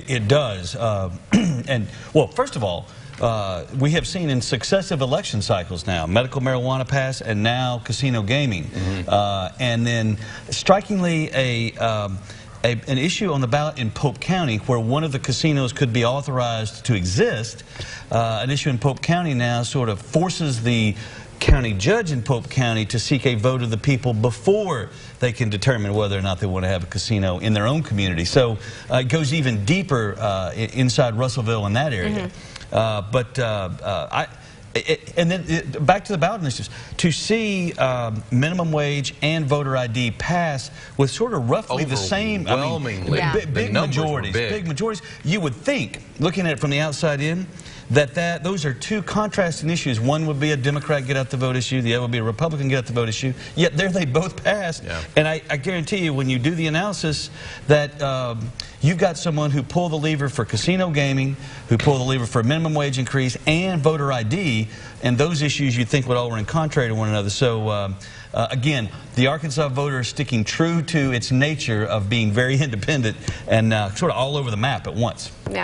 It does. Uh, and, well, first of all, uh, we have seen in successive election cycles now medical marijuana pass and now casino gaming. Mm -hmm. uh, and then, strikingly, a, um, a, an issue on the ballot in Pope County where one of the casinos could be authorized to exist. Uh, an issue in Pope County now sort of forces the county judge in Pope County to seek a vote of the people before they can determine whether or not they want to have a casino in their own community. So uh, it goes even deeper uh, inside Russellville in that area. Mm -hmm. but uh, uh, I. It, and then it, back to the ballot initiatives, to see um, minimum wage and voter ID pass with sort of roughly the same, I mean, yeah. big, big majorities, big. big majorities, you would think, looking at it from the outside in, that, that those are two contrasting issues. One would be a Democrat get out the vote issue, the other would be a Republican get out the vote issue. Yet there they both passed. Yeah. And I, I, guarantee you, when you do the analysis, that um, you've got someone who pulled the lever for casino gaming, who pulled the lever for a minimum wage increase and voter ID, and those issues you think would all run contrary to one another. So. Um, uh, again, the Arkansas voter is sticking true to its nature of being very independent and uh, sort of all over the map at once. Yeah.